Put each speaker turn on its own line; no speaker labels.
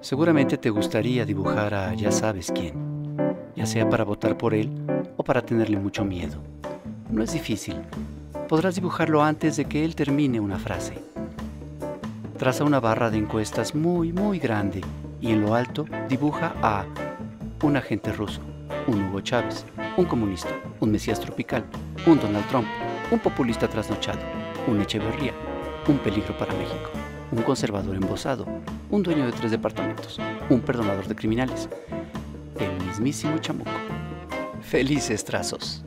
Seguramente te gustaría dibujar a ya sabes quién, ya sea para votar por él o para tenerle mucho miedo. No es difícil. Podrás dibujarlo antes de que él termine una frase. Traza una barra de encuestas muy, muy grande y en lo alto dibuja a un agente ruso, un Hugo Chávez, un comunista, un Mesías tropical, un Donald Trump, un populista trasnochado, un Echeverría, un peligro para México, un conservador embosado, un dueño de tres departamentos, un perdonador de criminales, el mismísimo chamuco. Felices trazos.